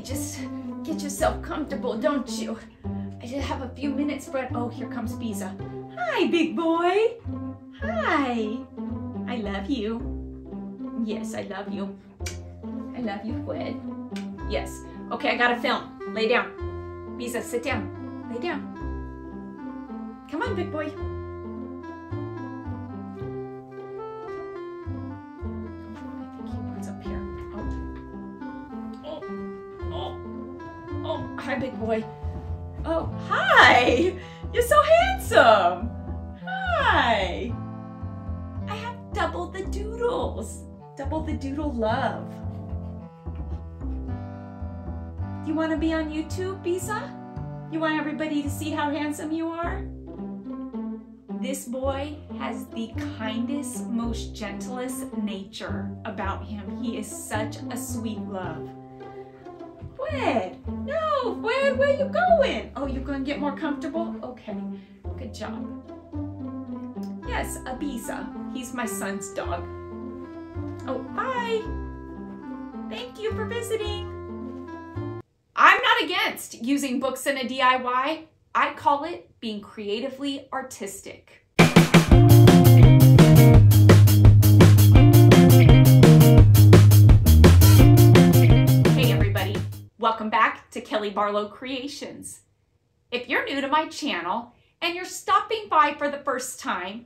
just get yourself comfortable, don't you? I just have a few minutes, but oh, here comes Bisa. Hi, big boy. Hi. I love you. Yes, I love you. I love you, Fred. Yes. Okay, I gotta film. Lay down. Bisa, sit down. Lay down. Come on, big boy. Big boy. Oh, hi! You're so handsome! Hi! I have double the doodles. Double the doodle love. You want to be on YouTube, Bisa? You want everybody to see how handsome you are? This boy has the kindest, most gentlest nature about him. He is such a sweet love. Fred, no, Oh, Fred, where you going? Oh, you're gonna get more comfortable? Okay, good job. Yes, Abisa. He's my son's dog. Oh, bye. Thank you for visiting. I'm not against using books in a DIY. I call it being creatively artistic. Welcome back to Kelly Barlow Creations. If you're new to my channel and you're stopping by for the first time,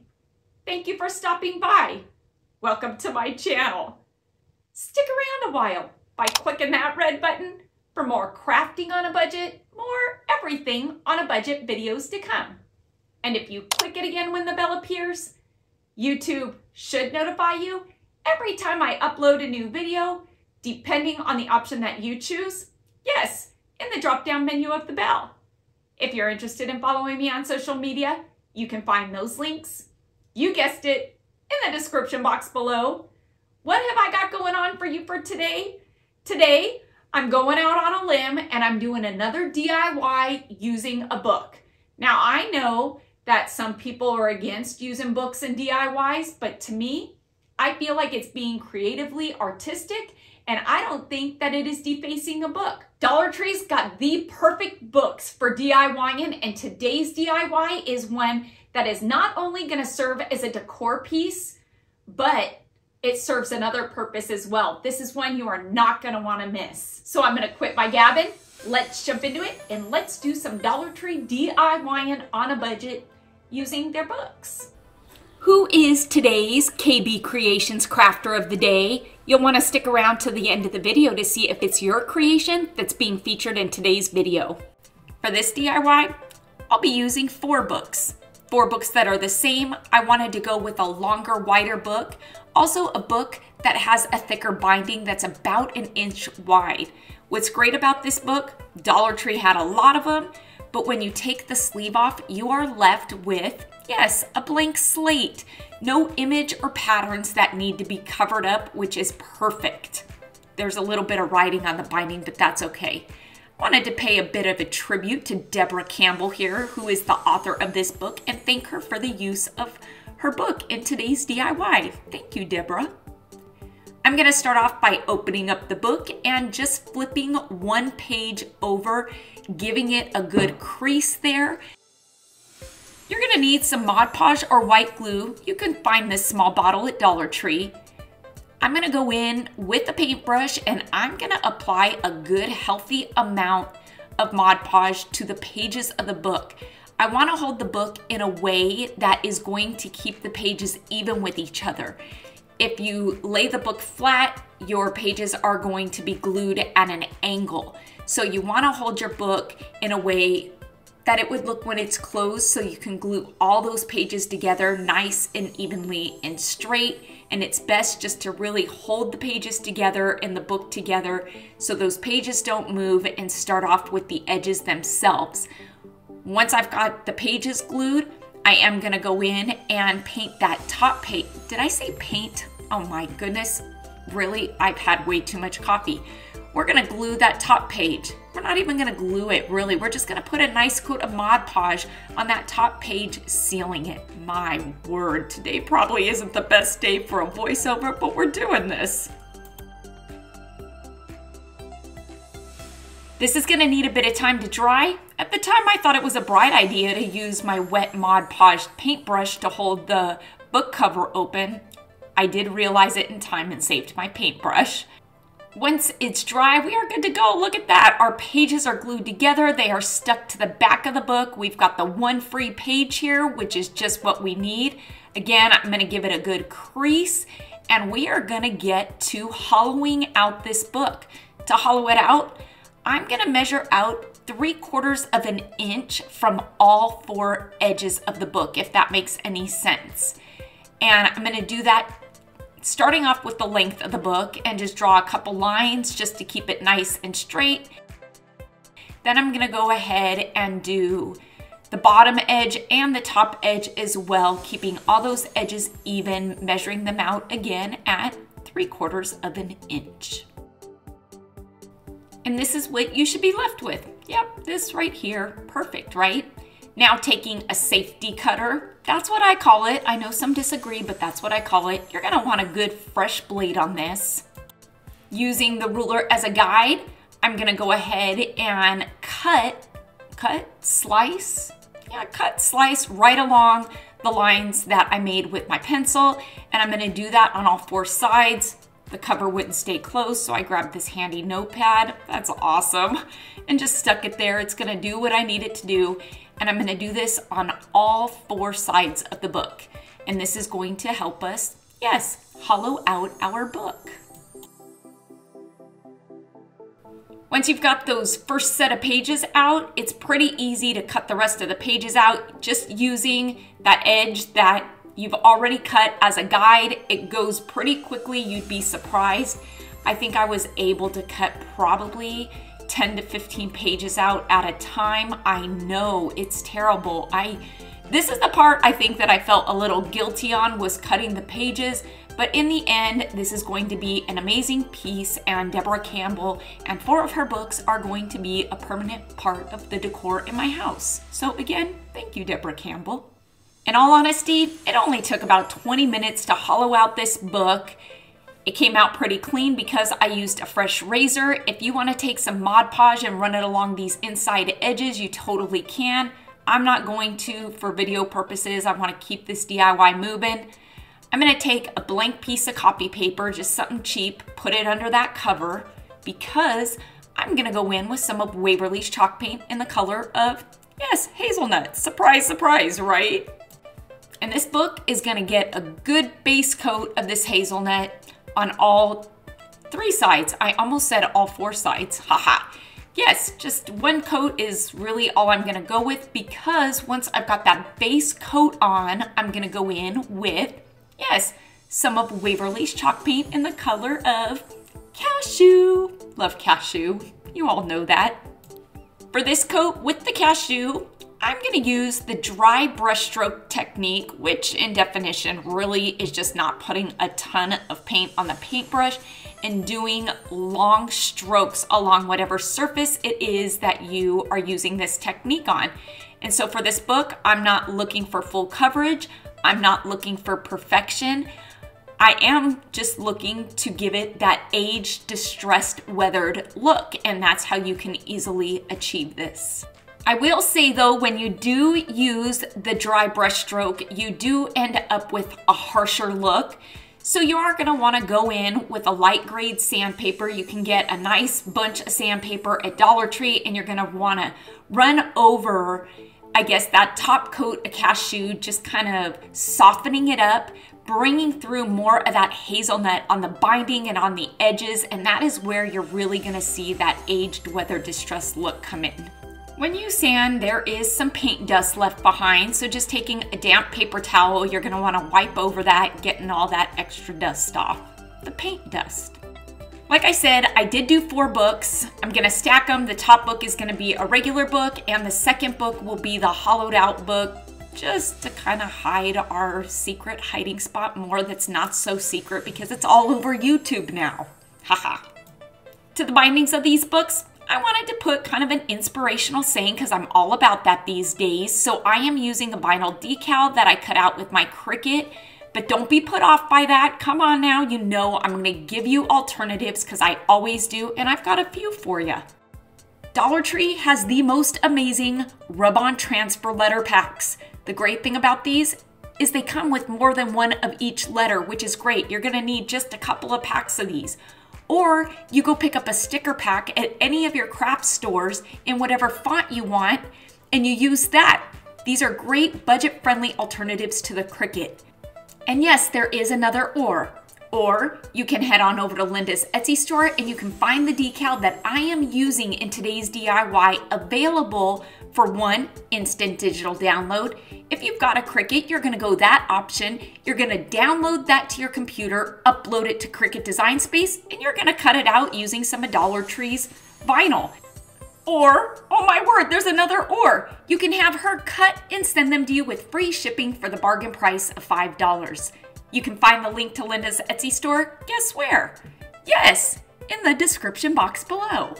thank you for stopping by. Welcome to my channel. Stick around a while by clicking that red button for more crafting on a budget, more everything on a budget videos to come. And if you click it again when the bell appears, YouTube should notify you every time I upload a new video, depending on the option that you choose. Yes, in the drop-down menu of the bell. If you're interested in following me on social media, you can find those links, you guessed it, in the description box below. What have I got going on for you for today? Today, I'm going out on a limb and I'm doing another DIY using a book. Now, I know that some people are against using books and DIYs, but to me, I feel like it's being creatively artistic and I don't think that it is defacing a book. Dollar Tree's got the perfect books for DIYing and today's DIY is one that is not only gonna serve as a decor piece, but it serves another purpose as well. This is one you are not gonna wanna miss. So I'm gonna quit my gabbing, let's jump into it, and let's do some Dollar Tree DIYing on a budget using their books. Who is today's KB Creations Crafter of the Day? You'll want to stick around to the end of the video to see if it's your creation that's being featured in today's video. For this DIY, I'll be using four books. Four books that are the same. I wanted to go with a longer, wider book. Also a book that has a thicker binding that's about an inch wide. What's great about this book, Dollar Tree had a lot of them, but when you take the sleeve off, you are left with, yes, a blank slate. No image or patterns that need to be covered up, which is perfect. There's a little bit of writing on the binding, but that's okay. Wanted to pay a bit of a tribute to Deborah Campbell here, who is the author of this book, and thank her for the use of her book in today's DIY. Thank you, Deborah. I'm gonna start off by opening up the book and just flipping one page over, giving it a good crease there. You're gonna need some Mod Podge or white glue. You can find this small bottle at Dollar Tree. I'm gonna go in with a paintbrush and I'm gonna apply a good healthy amount of Mod Podge to the pages of the book. I wanna hold the book in a way that is going to keep the pages even with each other. If you lay the book flat, your pages are going to be glued at an angle. So you wanna hold your book in a way that it would look when it's closed so you can glue all those pages together nice and evenly and straight. And it's best just to really hold the pages together and the book together so those pages don't move and start off with the edges themselves. Once I've got the pages glued, I am gonna go in and paint that top page. Did I say paint? Oh my goodness, really? I've had way too much coffee. We're gonna glue that top page. We're not even gonna glue it, really. We're just gonna put a nice coat of Mod Podge on that top page, sealing it. My word, today probably isn't the best day for a voiceover, but we're doing this. This is gonna need a bit of time to dry. At the time, I thought it was a bright idea to use my wet Mod Podge paintbrush to hold the book cover open. I did realize it in time and saved my paintbrush. Once it's dry, we are good to go. Look at that. Our pages are glued together. They are stuck to the back of the book. We've got the one free page here, which is just what we need. Again, I'm gonna give it a good crease and we are gonna get to hollowing out this book. To hollow it out, I'm gonna measure out three quarters of an inch from all four edges of the book, if that makes any sense. And I'm gonna do that starting off with the length of the book and just draw a couple lines just to keep it nice and straight. Then I'm gonna go ahead and do the bottom edge and the top edge as well, keeping all those edges even, measuring them out again at three quarters of an inch. And this is what you should be left with. Yep, this right here, perfect, right? Now taking a safety cutter, that's what I call it. I know some disagree, but that's what I call it. You're gonna want a good fresh blade on this. Using the ruler as a guide, I'm gonna go ahead and cut, cut, slice, yeah, cut, slice right along the lines that I made with my pencil. And I'm gonna do that on all four sides. The cover wouldn't stay closed, so I grabbed this handy notepad. That's awesome. And just stuck it there. It's gonna do what I need it to do. And I'm gonna do this on all four sides of the book. And this is going to help us, yes, hollow out our book. Once you've got those first set of pages out, it's pretty easy to cut the rest of the pages out just using that edge that you've already cut as a guide. It goes pretty quickly, you'd be surprised. I think I was able to cut probably 10 to 15 pages out at a time. I know it's terrible. I this is the part I think that I felt a little guilty on was cutting the pages but in the end, this is going to be an amazing piece, and Deborah Campbell and four of her books are going to be a permanent part of the decor in my house. So, again, thank you, Deborah Campbell. In all honesty, it only took about 20 minutes to hollow out this book. It came out pretty clean because I used a fresh razor. If you want to take some Mod Podge and run it along these inside edges, you totally can. I'm not going to for video purposes. I want to keep this DIY moving. I'm gonna take a blank piece of copy paper, just something cheap, put it under that cover because I'm gonna go in with some of Waverly's chalk paint in the color of, yes, hazelnut. Surprise, surprise, right? And this book is gonna get a good base coat of this hazelnut on all three sides. I almost said all four sides, haha. Yes, just one coat is really all I'm gonna go with because once I've got that base coat on, I'm gonna go in with Yes, some of Waverly's chalk paint in the color of cashew. Love cashew. You all know that. For this coat with the cashew, I'm gonna use the dry brushstroke technique, which in definition really is just not putting a ton of paint on the paintbrush and doing long strokes along whatever surface it is that you are using this technique on. And so for this book, I'm not looking for full coverage. I'm not looking for perfection. I am just looking to give it that aged, distressed, weathered look, and that's how you can easily achieve this. I will say though, when you do use the dry brush stroke, you do end up with a harsher look. So you are gonna wanna go in with a light grade sandpaper. You can get a nice bunch of sandpaper at Dollar Tree and you're gonna wanna run over I guess that top coat of cashew, just kind of softening it up, bringing through more of that hazelnut on the binding and on the edges, and that is where you're really gonna see that aged weather distress look come in. When you sand, there is some paint dust left behind, so just taking a damp paper towel, you're gonna wanna wipe over that, getting all that extra dust off. The paint dust. Like I said, I did do four books. I'm gonna stack them. The top book is gonna be a regular book and the second book will be the hollowed out book just to kind of hide our secret hiding spot more that's not so secret because it's all over YouTube now. Haha. to the bindings of these books, I wanted to put kind of an inspirational saying because I'm all about that these days. So I am using a vinyl decal that I cut out with my Cricut but don't be put off by that. Come on now, you know I'm gonna give you alternatives because I always do, and I've got a few for you. Dollar Tree has the most amazing rub-on transfer letter packs. The great thing about these is they come with more than one of each letter, which is great. You're gonna need just a couple of packs of these. Or you go pick up a sticker pack at any of your craft stores in whatever font you want, and you use that. These are great budget-friendly alternatives to the Cricut. And yes, there is another or. Or you can head on over to Linda's Etsy store and you can find the decal that I am using in today's DIY available for one instant digital download. If you've got a Cricut, you're gonna go that option. You're gonna download that to your computer, upload it to Cricut Design Space, and you're gonna cut it out using some of Dollar Tree's vinyl. Or, oh my word, there's another or. You can have her cut and send them to you with free shipping for the bargain price of $5. You can find the link to Linda's Etsy store, guess where? Yes, in the description box below.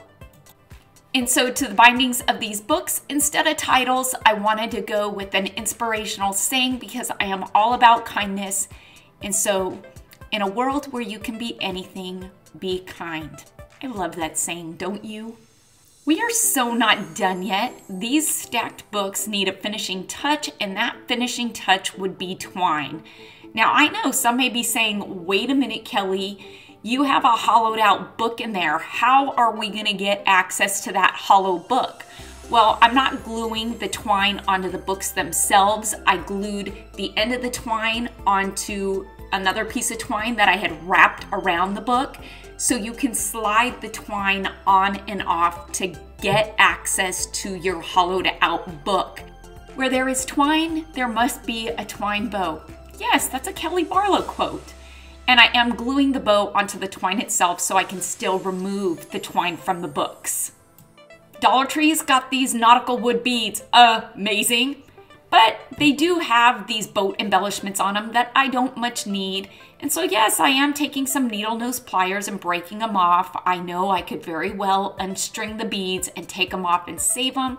And so to the bindings of these books, instead of titles, I wanted to go with an inspirational saying because I am all about kindness. And so in a world where you can be anything, be kind. I love that saying, don't you? We are so not done yet. These stacked books need a finishing touch, and that finishing touch would be twine. Now, I know some may be saying, wait a minute, Kelly, you have a hollowed out book in there. How are we going to get access to that hollow book? Well, I'm not gluing the twine onto the books themselves. I glued the end of the twine onto another piece of twine that I had wrapped around the book. So you can slide the twine on and off to get access to your hollowed out book. Where there is twine, there must be a twine bow. Yes, that's a Kelly Barlow quote. And I am gluing the bow onto the twine itself so I can still remove the twine from the books. Dollar Tree's got these nautical wood beads. Amazing. But they do have these boat embellishments on them that I don't much need. And so yes, I am taking some needle nose pliers and breaking them off. I know I could very well unstring the beads and take them off and save them.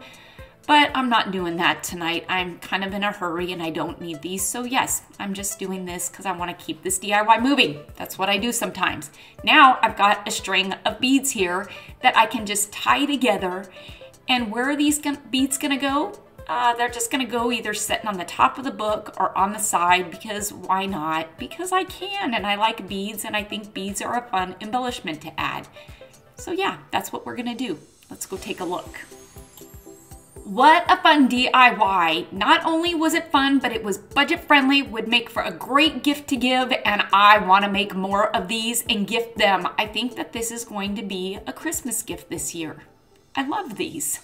But I'm not doing that tonight. I'm kind of in a hurry and I don't need these. So yes, I'm just doing this because I want to keep this DIY moving. That's what I do sometimes. Now I've got a string of beads here that I can just tie together. And where are these beads going to go? Uh, they're just to go either sitting on the top of the book or on the side because why not? Because I can and I like beads and I think beads are a fun embellishment to add. So yeah, that's what we're to do. Let's go take a look. What a fun DIY. Not only was it fun, but it was budget friendly, would make for a great gift to give, and I wanna make more of these and gift them. I think that this is going to be a Christmas gift this year. I love these.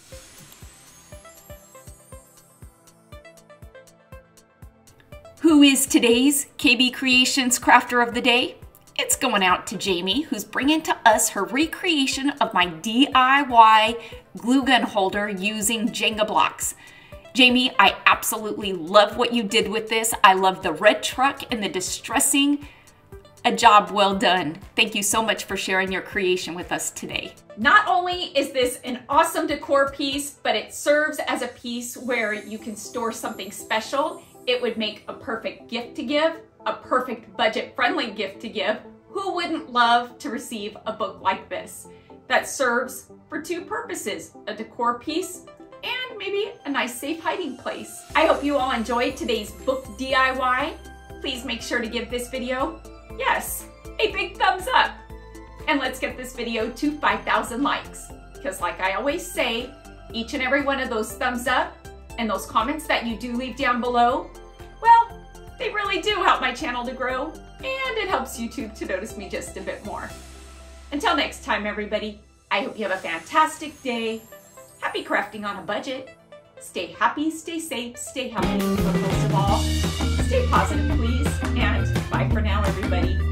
Who is today's KB Creations Crafter of the Day? It's going out to Jamie, who's bringing to us her recreation of my DIY glue gun holder using Jenga blocks. Jamie, I absolutely love what you did with this. I love the red truck and the distressing. A job well done. Thank you so much for sharing your creation with us today. Not only is this an awesome decor piece, but it serves as a piece where you can store something special. It would make a perfect gift to give, a perfect budget-friendly gift to give, who wouldn't love to receive a book like this that serves for two purposes, a decor piece and maybe a nice safe hiding place. I hope you all enjoyed today's book DIY. Please make sure to give this video, yes, a big thumbs up. And let's get this video to 5,000 likes. Because like I always say, each and every one of those thumbs up and those comments that you do leave down below, well, they really do help my channel to grow and it helps YouTube to notice me just a bit more. Until next time, everybody, I hope you have a fantastic day. Happy crafting on a budget. Stay happy, stay safe, stay healthy, but most of all, stay positive, please. And bye for now, everybody.